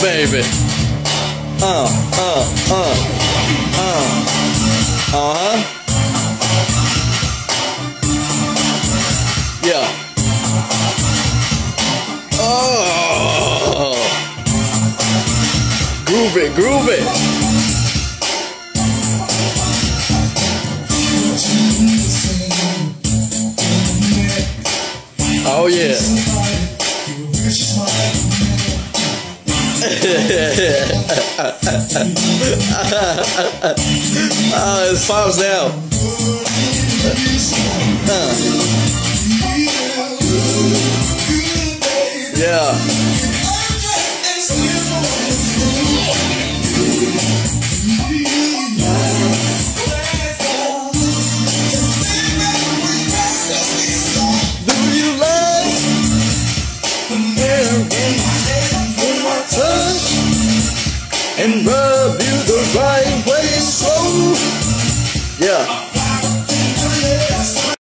baby. Uh, uh, uh, uh. Uh huh. Yeah. Oh. Groove it, groove it. Oh yeah. Oh, it's pops now. Uh. Yeah. And rub you the right way slow? Yeah.